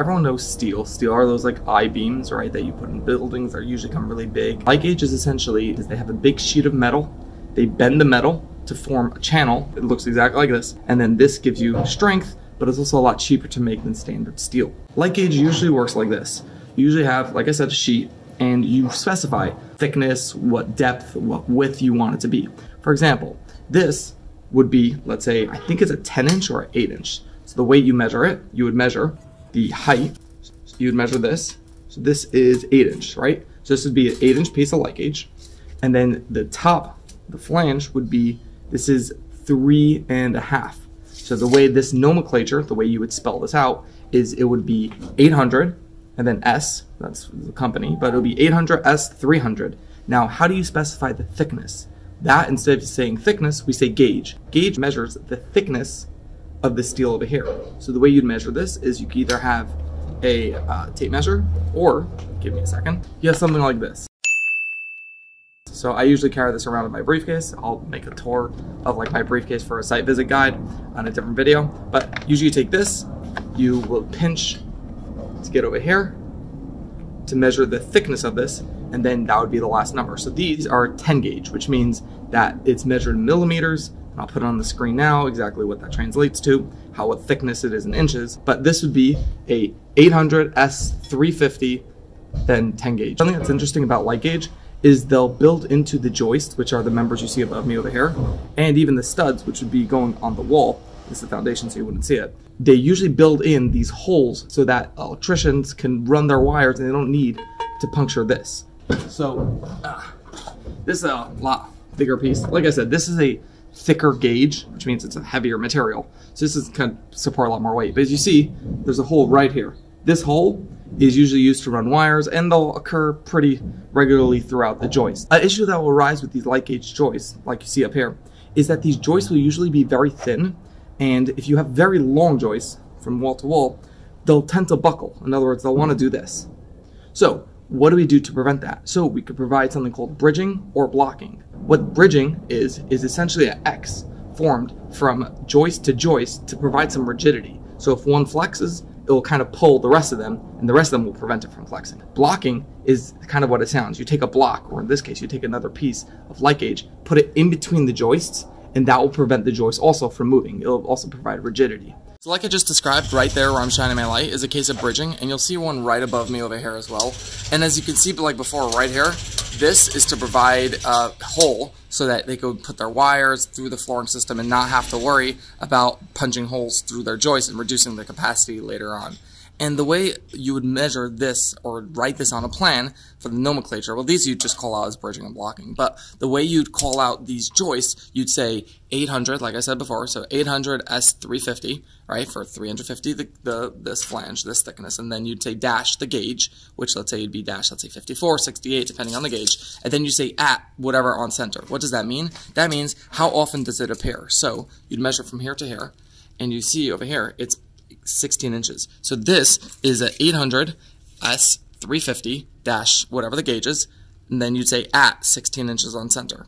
Everyone knows steel. Steel are those like I-beams, right, that you put in buildings. They usually come really big. Light gauge is essentially is they have a big sheet of metal. They bend the metal to form a channel. It looks exactly like this. And then this gives you strength, but it's also a lot cheaper to make than standard steel. Light gauge usually works like this. You usually have, like I said, a sheet and you specify thickness, what depth, what width you want it to be. For example, this would be, let's say, I think it's a 10 inch or an 8 inch. So the way you measure it, you would measure the height, you would measure this. So this is eight inch, right? So this would be an eight inch piece of light gauge. And then the top, the flange would be, this is three and a half. So the way this nomenclature, the way you would spell this out, is it would be 800 and then S, that's the company, but it would be 800 S 300. Now, how do you specify the thickness? That instead of saying thickness, we say gauge. Gauge measures the thickness of the steel over here. So the way you'd measure this is you could either have a uh, tape measure or, give me a second, you have something like this. So I usually carry this around in my briefcase. I'll make a tour of like my briefcase for a site visit guide on a different video. But usually you take this, you will pinch to get over here to measure the thickness of this, and then that would be the last number. So these are 10 gauge, which means that it's measured in millimeters, I'll put it on the screen now exactly what that translates to, how what thickness it is in inches. But this would be a 800 S350, then 10 gauge. Something that's interesting about light gauge is they'll build into the joist, which are the members you see above me over here, and even the studs, which would be going on the wall. Is the foundation, so you wouldn't see it. They usually build in these holes so that electricians can run their wires and they don't need to puncture this. So, uh, this is a lot bigger piece. Like I said, this is a thicker gauge, which means it's a heavier material. So this is kind of support a lot more weight. But as you see, there's a hole right here. This hole is usually used to run wires and they'll occur pretty regularly throughout the joist. An issue that will arise with these light gauge joists, like you see up here, is that these joists will usually be very thin and if you have very long joists from wall to wall, they'll tend to buckle. In other words, they'll want to do this. So what do we do to prevent that? So we could provide something called bridging or blocking. What bridging is, is essentially an X formed from joist to joist to provide some rigidity. So if one flexes, it will kind of pull the rest of them, and the rest of them will prevent it from flexing. Blocking is kind of what it sounds. You take a block, or in this case, you take another piece of light gauge, put it in between the joists, and that will prevent the joist also from moving. It'll also provide rigidity. So like I just described, right there where I'm shining my light is a case of bridging, and you'll see one right above me over here as well. And as you can see, like before, right here, this is to provide a hole so that they could put their wires through the flooring system and not have to worry about punching holes through their joists and reducing the capacity later on. And the way you would measure this or write this on a plan for the nomenclature, well, these you'd just call out as bridging and blocking. But the way you'd call out these joists, you'd say 800, like I said before, so 800 S350, right, for 350 the, the this flange, this thickness, and then you'd say dash the gauge, which let's say you'd be dash, let's say 54, 68, depending on the gauge, and then you say at whatever on center. What does that mean? That means how often does it appear? So you'd measure from here to here, and you see over here, it's 16 inches. So this is a 800 S350 dash whatever the gauge is, and then you'd say at 16 inches on center.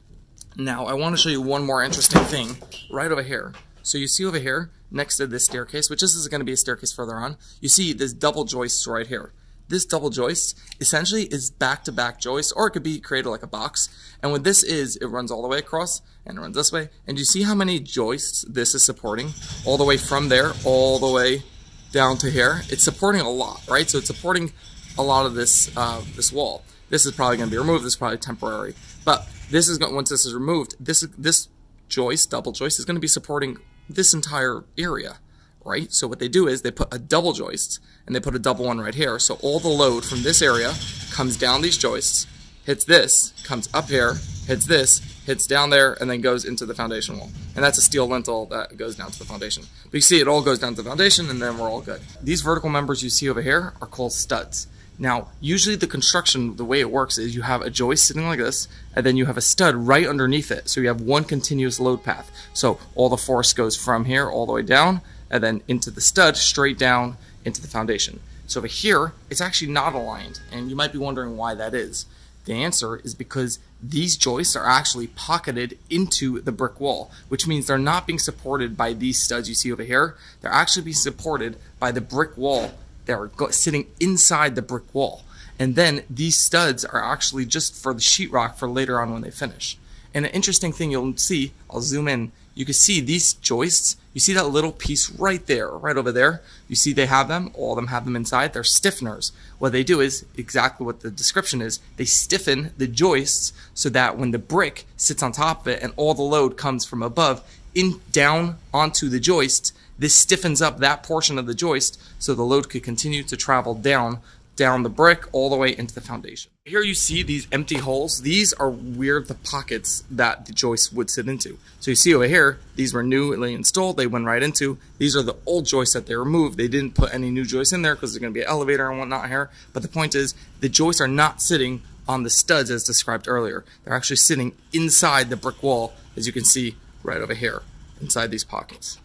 Now I want to show you one more interesting thing right over here. So you see over here, next to this staircase, which this is going to be a staircase further on, you see this double joist right here. This double joist essentially is back-to-back -back joist, or it could be created like a box. And what this is, it runs all the way across and it runs this way. And you see how many joists this is supporting? All the way from there, all the way down to here. It's supporting a lot, right? So it's supporting a lot of this uh, this wall. This is probably going to be removed. This is probably temporary. But this is once this is removed, this this joist, double joist, is going to be supporting this entire area right? So what they do is they put a double joist and they put a double one right here. So all the load from this area comes down these joists, hits this, comes up here, hits this, hits down there, and then goes into the foundation wall. And that's a steel lintel that goes down to the foundation. But you see it all goes down to the foundation and then we're all good. These vertical members you see over here are called studs. Now, usually the construction, the way it works is you have a joist sitting like this, and then you have a stud right underneath it. So you have one continuous load path. So all the force goes from here all the way down, and then into the stud straight down into the foundation. So over here, it's actually not aligned, and you might be wondering why that is. The answer is because these joists are actually pocketed into the brick wall, which means they're not being supported by these studs you see over here. They're actually being supported by the brick wall that are sitting inside the brick wall. And then these studs are actually just for the sheetrock for later on when they finish. And an interesting thing you'll see, I'll zoom in, you can see these joists, you see that little piece right there, right over there. You see they have them, all of them have them inside. They're stiffeners. What they do is exactly what the description is. They stiffen the joists so that when the brick sits on top of it and all the load comes from above in down onto the joist, this stiffens up that portion of the joist so the load could continue to travel down down the brick all the way into the foundation. Here you see these empty holes. These are where the pockets that the joist would sit into. So you see over here, these were newly installed. They went right into. These are the old joists that they removed. They didn't put any new joists in there because there's going to be an elevator and whatnot here. But the point is, the joists are not sitting on the studs as described earlier. They're actually sitting inside the brick wall, as you can see right over here, inside these pockets.